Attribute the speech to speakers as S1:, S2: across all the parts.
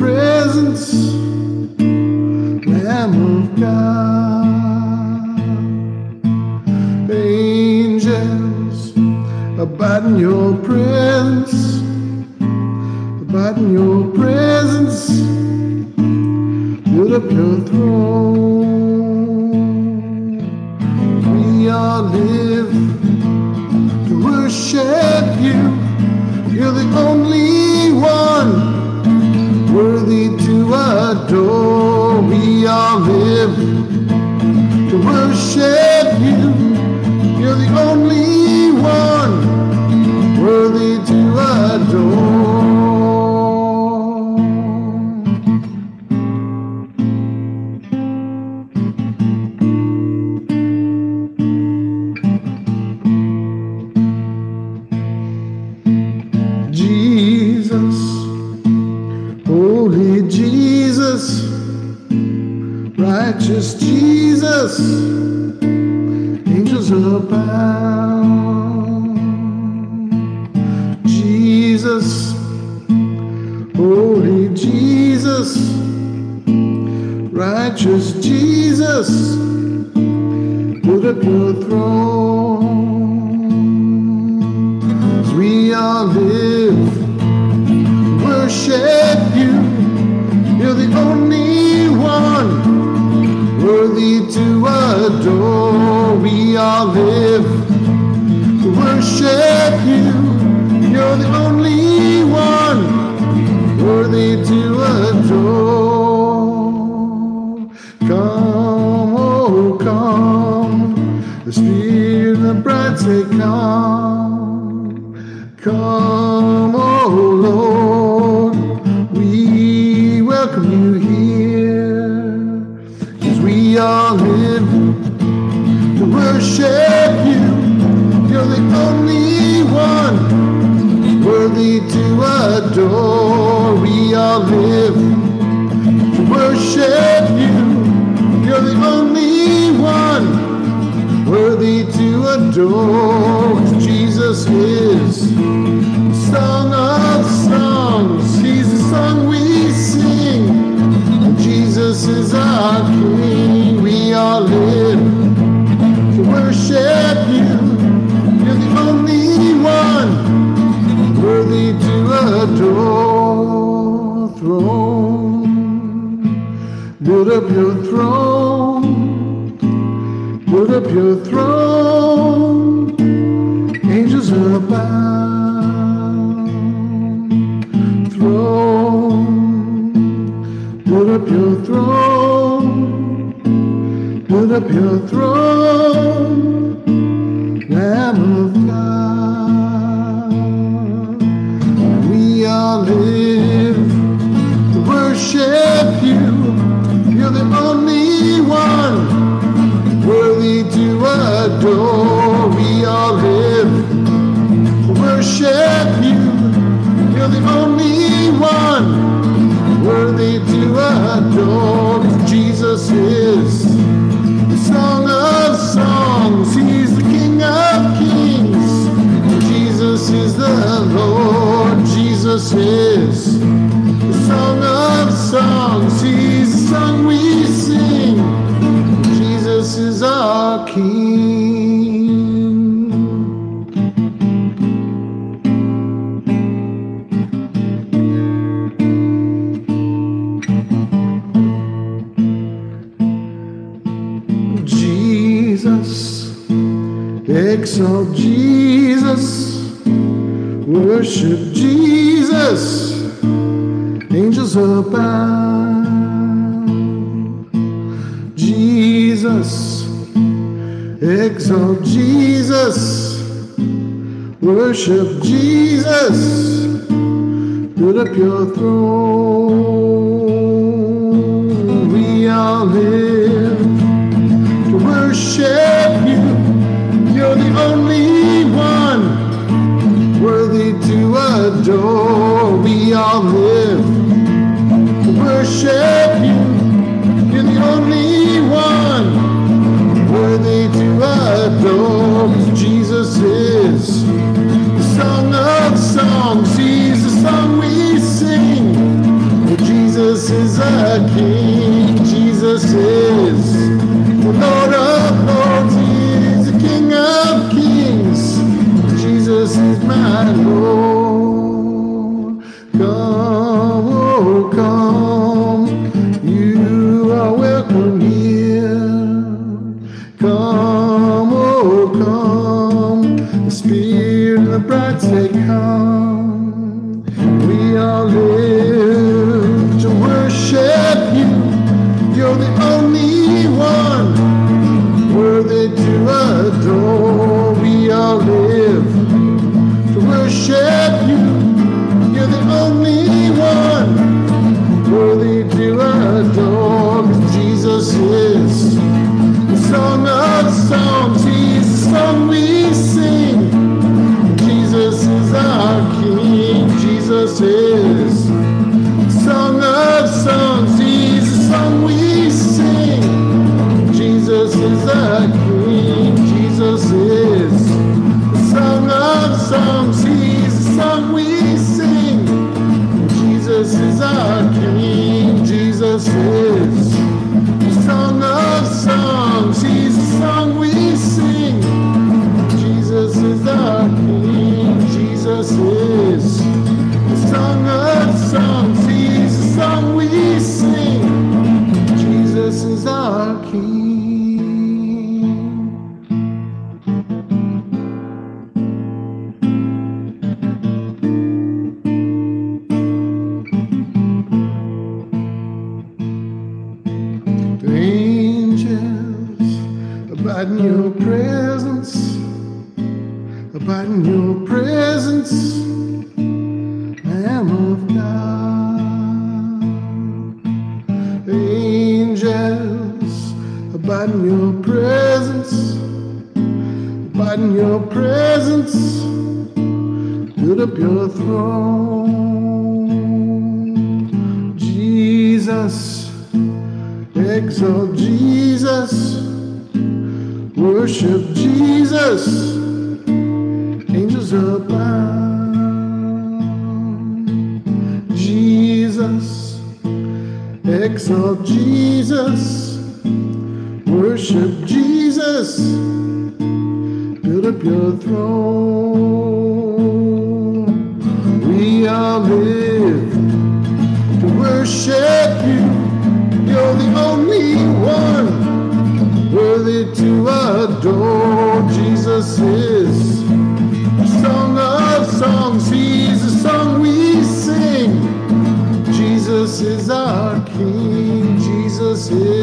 S1: presence, Lamb of God. In your presence, in your presence, build up your throne. We all live to worship you. You're the only one worthy to adore. We all live Jesus, holy Jesus, righteous Jesus, angels abound. Jesus, holy Jesus, righteous Jesus, build up your throne. We all live worship you. You're the only one worthy to adore. Come, oh, come. The Spirit and the bride say, Come. Come, adore. Jesus is the song of songs. He's the song we sing. Jesus is our King. We all live to worship you. You're the only one worthy to adore. Throne, build up your throne. Build up your throne, angels are abound. Throne, build up your throne, build up your throne, Lamb of God. We all live to worship you. Only one worthy to adore. Jesus is the song of songs. He's the King of kings. Jesus is the Lord. Jesus is Jesus, Angels abound. Jesus, exalt Jesus, worship Jesus, build up your throne. We all live to worship you. You're the only one worthy to adore. We all live to worship you. You're the only one worthy to adore. Jesus is the song of songs. He's the song we sing. Jesus is a king. Jesus is the Lord of lords. He's the King of kings. Jesus is my Lord. You. You're the only angels abide in your presence, abide in your presence, build up your throne. Jesus. Exalt Jesus, worship Jesus, angels abound. Jesus, exalt Jesus, worship Jesus, build up your throne. We all live to worship you. You're the only one Is our King. Jesus is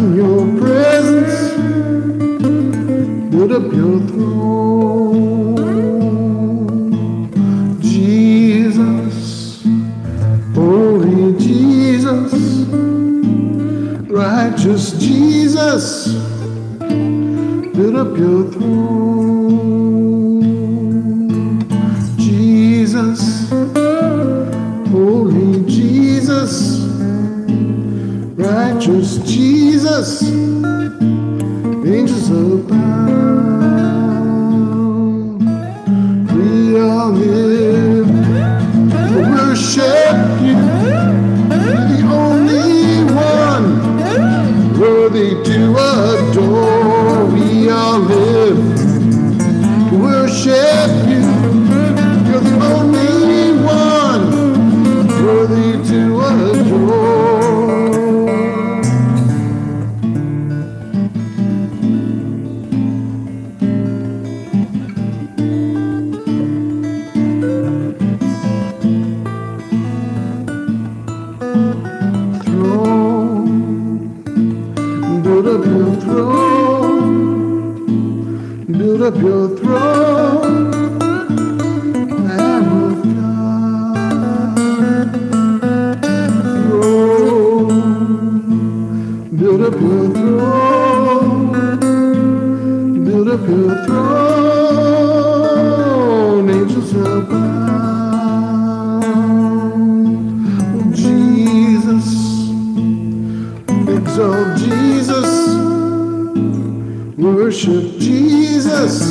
S1: in your presence. Build up your throne. Jesus, holy Jesus, righteous Jesus, build up your throne. Righteous Jesus, angels abound. Your throne, your throne, angels abound. Jesus. Exalt Jesus, worship Jesus,